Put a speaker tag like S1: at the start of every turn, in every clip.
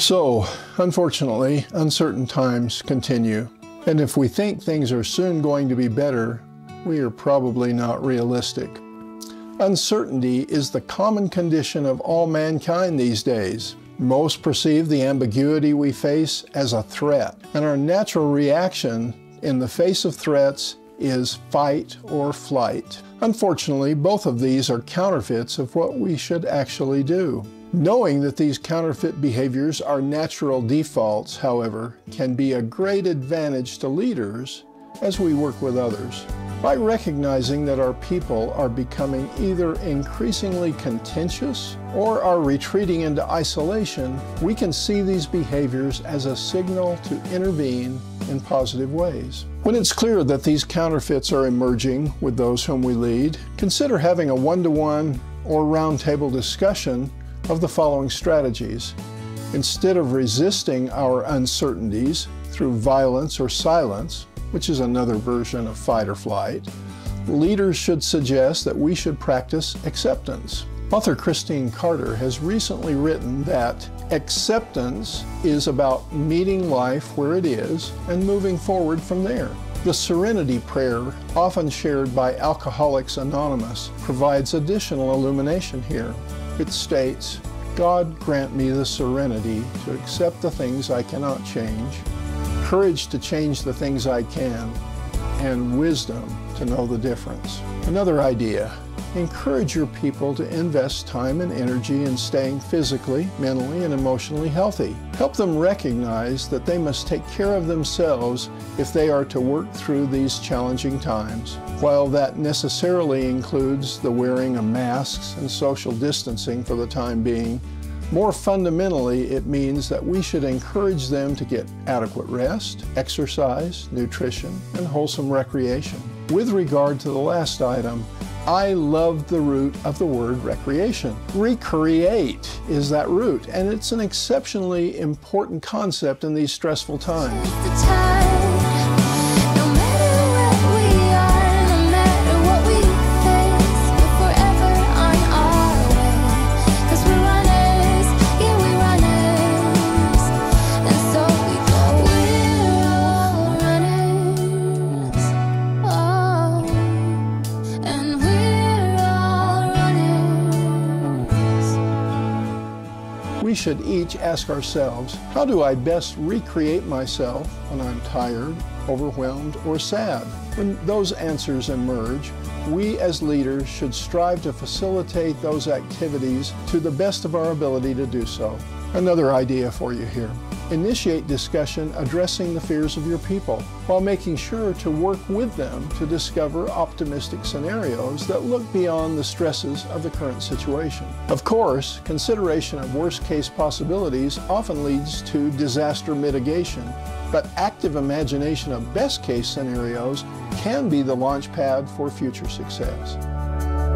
S1: So, unfortunately, uncertain times continue. And if we think things are soon going to be better, we are probably not realistic. Uncertainty is the common condition of all mankind these days. Most perceive the ambiguity we face as a threat, and our natural reaction in the face of threats is fight or flight. Unfortunately, both of these are counterfeits of what we should actually do. Knowing that these counterfeit behaviors are natural defaults, however, can be a great advantage to leaders as we work with others. By recognizing that our people are becoming either increasingly contentious or are retreating into isolation, we can see these behaviors as a signal to intervene in positive ways. When it's clear that these counterfeits are emerging with those whom we lead, consider having a one-to-one or roundtable discussion of the following strategies. Instead of resisting our uncertainties through violence or silence, which is another version of fight or flight, leaders should suggest that we should practice acceptance. Author Christine Carter has recently written that acceptance is about meeting life where it is and moving forward from there. The Serenity Prayer, often shared by Alcoholics Anonymous, provides additional illumination here. It states, God grant me the serenity to accept the things I cannot change courage to change the things I can, and wisdom to know the difference. Another idea encourage your people to invest time and energy in staying physically, mentally, and emotionally healthy. Help them recognize that they must take care of themselves if they are to work through these challenging times. While that necessarily includes the wearing of masks and social distancing for the time being, more fundamentally, it means that we should encourage them to get adequate rest, exercise, nutrition, and wholesome recreation. With regard to the last item, I love the root of the word recreation. Recreate is that root, and it's an exceptionally important concept in these stressful times. Should each ask ourselves, how do I best recreate myself when I'm tired, overwhelmed, or sad? When those answers emerge, we as leaders should strive to facilitate those activities to the best of our ability to do so. Another idea for you here. Initiate discussion addressing the fears of your people while making sure to work with them to discover optimistic scenarios that look beyond the stresses of the current situation. Of course, consideration of worst case possibilities often leads to disaster mitigation, but active imagination of best case scenarios can be the launch pad for future success.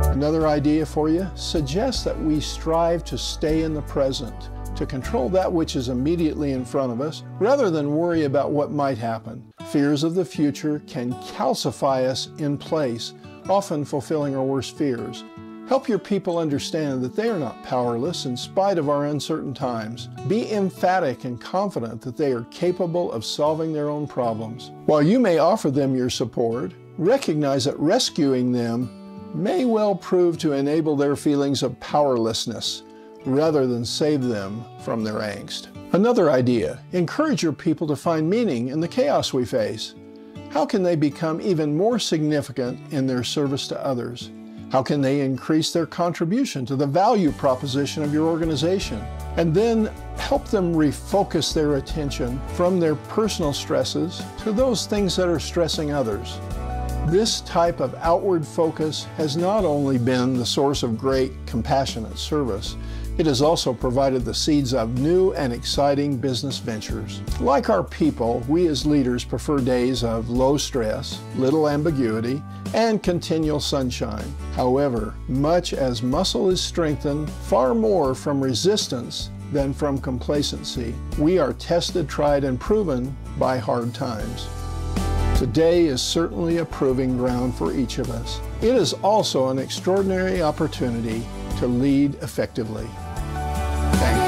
S1: Another idea for you, suggest that we strive to stay in the present to control that which is immediately in front of us rather than worry about what might happen. Fears of the future can calcify us in place, often fulfilling our worst fears. Help your people understand that they are not powerless in spite of our uncertain times. Be emphatic and confident that they are capable of solving their own problems. While you may offer them your support, recognize that rescuing them may well prove to enable their feelings of powerlessness rather than save them from their angst. Another idea, encourage your people to find meaning in the chaos we face. How can they become even more significant in their service to others? How can they increase their contribution to the value proposition of your organization? And then help them refocus their attention from their personal stresses to those things that are stressing others. This type of outward focus has not only been the source of great compassionate service, it has also provided the seeds of new and exciting business ventures. Like our people, we as leaders prefer days of low stress, little ambiguity, and continual sunshine. However, much as muscle is strengthened, far more from resistance than from complacency. We are tested, tried, and proven by hard times. Today is certainly a proving ground for each of us. It is also an extraordinary opportunity to lead effectively. Thank.